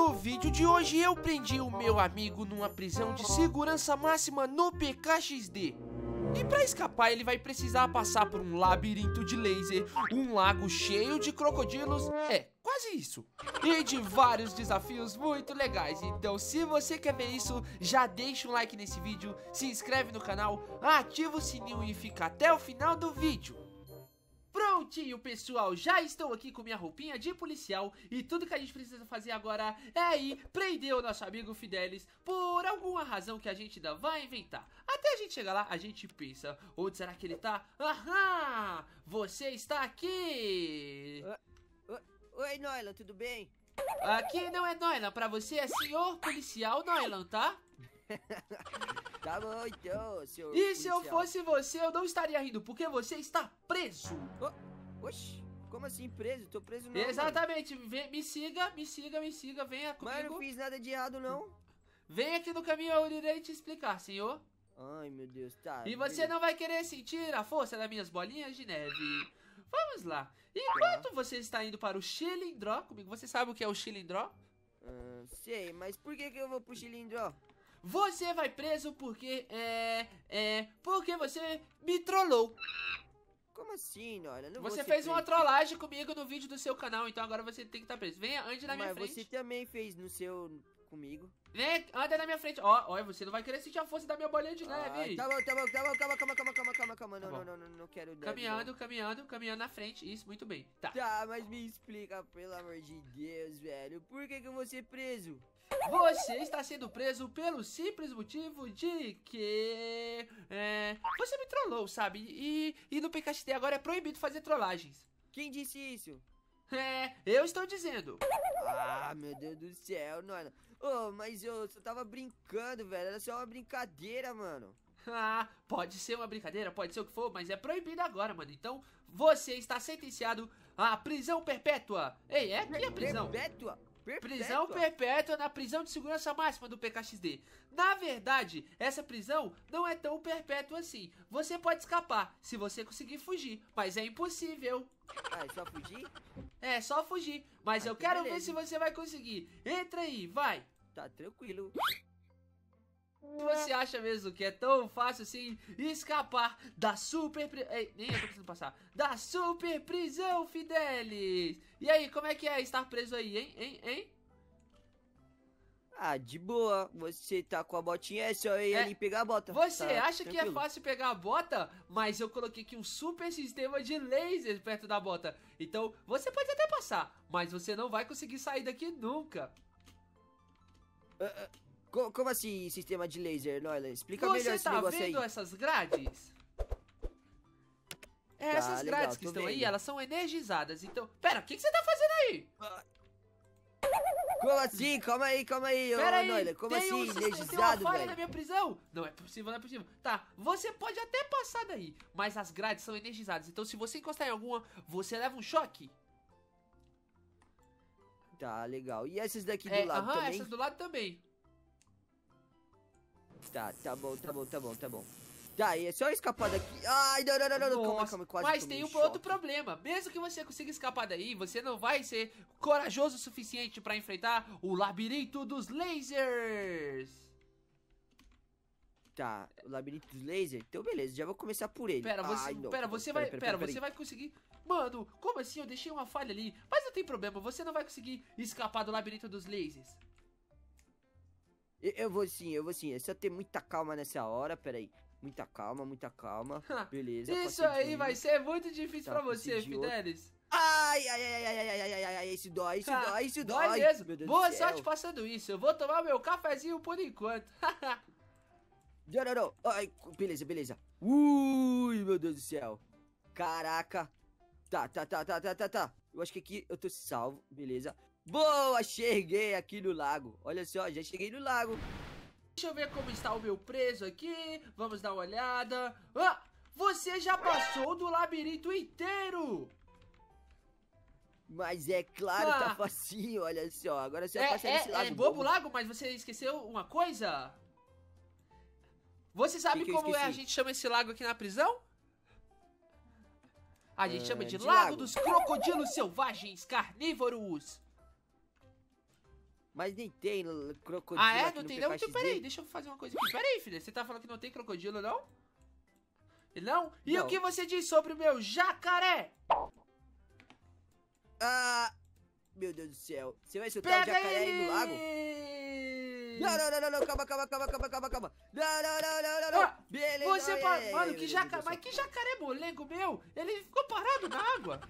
No vídeo de hoje eu prendi o meu amigo numa prisão de segurança máxima no PKXD. E para escapar ele vai precisar passar por um labirinto de laser, um lago cheio de crocodilos, é, quase isso. E de vários desafios muito legais. Então se você quer ver isso, já deixa um like nesse vídeo, se inscreve no canal, ativa o sininho e fica até o final do vídeo. Prontinho, pessoal, já estou aqui com minha roupinha de policial e tudo que a gente precisa fazer agora é ir prender o nosso amigo Fidelis por alguma razão que a gente ainda vai inventar. Até a gente chegar lá, a gente pensa, onde será que ele tá? Aham, você está aqui! Oi, Noylan, tudo bem? Aqui não é Noilan, pra você é senhor policial Noilan, tá? Tá bom, então, senhor E se eu fosse você, eu não estaria rindo, porque você está preso! Ô, Oxi, como assim preso? Tô preso não, Exatamente, Vem- me siga, me siga, me siga, venha comigo. não fiz nada de errado, não. Vem aqui no caminho, eu irei te explicar, senhor. Ai, meu Deus, tá. E você não vai querer sentir a força das minhas bolinhas de neve. Vamos lá. Enquanto você está indo para o Chilindró comigo, você sabe o que é o Chilindró? Ah, sei, mas por que que eu vou pro cilindro? Você vai preso porque é é porque você me trollou. Como assim, Noylan? Não Você fez uma trollagem comigo no vídeo do seu canal, então agora você tem que estar preso. Venha, ande na minha Mas frente. você também fez no seu... comigo. Vem, anda na minha frente. Ó, ó, você não vai querer sentir a força da minha bolinha de neve. Ai, tá bom, tá bom, tá bom, calma, calma, calma, calma, calma, calma. Não, Tá não, não, não, não quero Caminhando, caminhando, caminhando na frente. Isso, muito bem. Tá. Tá, mas me explica, pelo amor de Deus, velho. Por que que eu vou ser preso? Você está sendo preso pelo simples motivo de que. É. Você me trollou, sabe? E, e no PKXT agora é proibido fazer trollagens. Quem disse isso? É, eu estou dizendo. Ah, meu Deus do céu, Noylan. Ô, mas eu só tava brincando, velho. Era só uma brincadeira, mano. Ah, pode ser uma brincadeira, pode ser o que for, mas é proibido agora, mano. Então você está sentenciado à prisão perpétua. Ei, é aqui a prisão. Perpétua? Perpétua? Prisão perpétua na prisão de segurança máxima do PKXD. Na verdade, essa prisão não é tão perpétua assim. Você pode escapar se você conseguir fugir, mas é impossível. Ah, é só fugir? É só fugir, mas Ah, eu então quero ver beleza. se você vai conseguir. Entra aí, vai. Tá tranquilo. Você acha mesmo que é tão fácil assim escapar da super pri... Ei, nem eu tô conseguindo passar. Da super prisão, Fidelis. E aí, como é que é estar preso aí, hein? Hein? Hein? Ah, de boa. Você tá com a botinha, é só ir É, ali pegar a bota. Você Tá acha que é tranquilo. fácil pegar a bota? Mas eu coloquei aqui um super sistema de lasers perto da bota. Então, você pode até passar, mas você não vai conseguir sair daqui nunca. Co- como assim, sistema de laser, Noylan? Explica melhor Você esse tá negócio vendo aí. essas grades? É, Tá, essas legal, grades que estão aí, vendo. elas são energizadas. Então, pera, o que, que você tá fazendo aí? Como assim? Calma aí, calma aí, ô Pera aí, Noylan. Como assim, um sistema- tem uma energizado, falha na velho? minha prisão? Não é possível, não é possível. Tá, você pode até passar daí, mas as grades são energizadas. Então, se você encostar em alguma, você leva um choque. Tá, legal. E essas daqui do É, lado aham, também? essas do lado também. Tá, tá bom, tá bom, tá bom, tá bom. Tá, e é só escapar daqui. Ai, não, não, não, não, calma, calma, quase mas tem um choque. outro problema. Mesmo que você consiga escapar daí, você não vai ser corajoso o suficiente pra enfrentar o labirinto dos lasers. Tá, o labirinto dos lasers? Então beleza, já vou começar por ele. Pera, você, Ai, não, pera, você vai, pera, pera, você vai conseguir. Mano, como assim? Eu deixei uma falha ali. Mas não tem problema, você não vai conseguir escapar do labirinto dos lasers. Eu, eu vou sim, eu vou sim. É só ter muita calma nessa hora, peraí. Muita calma, muita calma. Beleza. Tá isso aí vai ser muito difícil tá, pra você, Fidelis. Ai, ai, ai, ai, ai, ai, ai, ai, isso dói, isso ah, dói, isso dói. dói. Mesmo. Meu Deus Boa sorte passando isso. Eu vou tomar meu cafezinho por enquanto. não, não, não. Ai, beleza, beleza. Ui, meu Deus do céu. Caraca. Tá, tá, tá, tá, tá, tá, tá. Eu acho que aqui eu tô salvo, beleza. Boa, cheguei aqui no lago. Olha só, já cheguei no lago. Deixa eu ver como está o meu preso aqui. Vamos dar uma olhada. Ah, você já passou do labirinto inteiro. Mas é claro, Ah. tá facinho, olha só. Agora você vai É, passar é, nesse lago. é bobo bobo. lago, mas você esqueceu uma coisa? Você sabe Que como é a gente chama esse lago aqui na prisão? A gente Ah, chama de, de lago, lago. dos crocodilos selvagens carnívoros. Mas nem tem crocodilo Ah, é? Não tem não? Então peraí, deixa eu fazer uma coisa aqui. Peraí, filha, você tá falando que não tem crocodilo, não? Não? E Não. o que você diz sobre o meu jacaré? Ah, meu Deus do céu. Você vai soltar o Pega jacaré aí no lago? ele! Não, não, não, não, não, calma, calma, calma, calma, calma, calma. Não, não, não, não, não, não. Ah, Beleza. Você, ai, mano, que jacaré, mas que jacaré molengo meu? Ele ficou parado na água.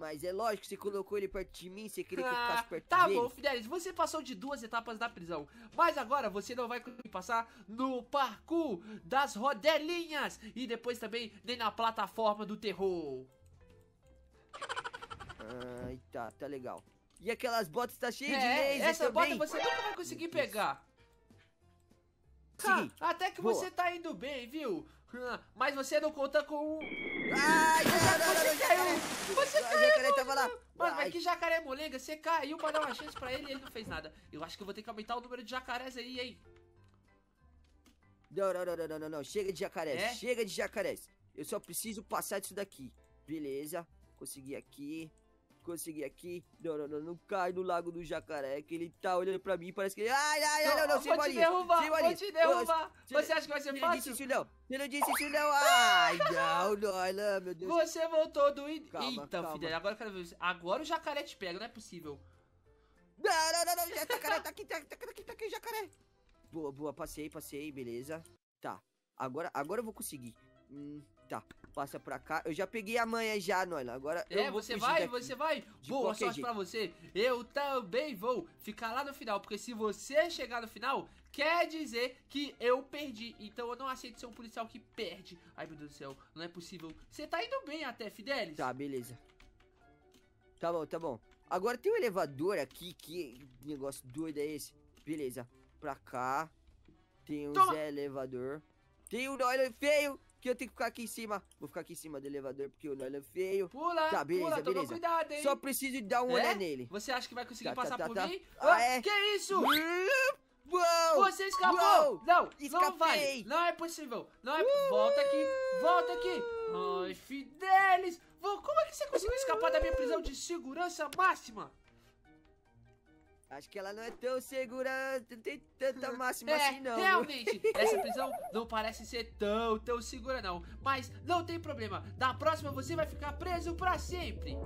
Mas é lógico, você colocou ele perto de mim, você queria que eu Ah, ficasse perto tá dele. bom, Fidelis, você passou de duas etapas da prisão, mas agora você não vai conseguir passar no parkour das rodelinhas e depois também nem na plataforma do terror. Ai, tá, tá legal. E aquelas botas tá cheias de É, laser essa também. bota você nunca vai conseguir pegar. Segui. Ah, até que Boa. você tá indo bem, viu? Ah, Mas você não conta com o... Ai, não, não, não, não, Você caiu! Você jacaré tava lá. Mano, mas que jacaré molenga, você caiu pra dar uma chance pra ele e ele não fez nada. Eu acho que eu vou ter que aumentar o número de jacarés aí, hein? Não, não, não, não, não, não, não. Chega de jacarés. É? Chega de jacarés. Eu só preciso passar disso daqui. Beleza. Consegui aqui. Consegui aqui. Não, não, não. Não cai no lago do jacaré. Que ele tá olhando pra mim. Parece que ele. Ai, ai, ai, não, não. Sem vou te derrubar, vou te derrubar. Você- acha que vai ser Você não disse fácil? isso não. Você não disse isso não. Ai, não, não, não, meu Deus. Você voltou do... Calma, Eita, calma. Fidel, agora eu quero ver. Agora o jacaré te pega, não é possível. Não, não, não, não. Jacaré, tá aqui, tá, tá aqui, tá aqui, jacaré. Boa, boa. Passei, passei. Beleza. Tá. Agora, agora eu vou conseguir. Hum, tá. Passa pra cá. Eu já peguei a manha já, Noila. Agora eu É, você vai, daqui. você vai. De Boa sorte jeito. pra você. Eu também vou ficar lá no final, porque se você chegar no final, quer dizer que eu perdi. Então eu não aceito ser um policial que perde. Ai, meu Deus do céu, não é possível. Você tá indo bem até, Fidelis. Tá, beleza. Tá bom, tá bom. Agora tem um elevador aqui, que negócio doido é esse? Beleza. Pra cá. Tem um elevador. Tem um Nolan feio, que eu tenho que ficar aqui em cima. Vou ficar aqui em cima do elevador, porque o Nolan é feio. Pula, Tá, beleza, pula, toma beleza. cuidado, hein. Só preciso dar um É? olhar nele. Você acha que vai conseguir Tá, tá, passar tá, por tá. mim? Ah, é? Que isso? Uou! Você escapou! Uou! Não, não Escapei! vai! Não é possível! Não é. Volta aqui! Volta aqui! Ai, Fidelis! Como é que você conseguiu escapar da minha prisão de segurança máxima? Acho que ela não é tão segura, não tem tanta máxima É, assim não. realmente, essa prisão não parece ser tão, tão segura não. Mas não tem problema, da próxima você vai ficar preso pra sempre.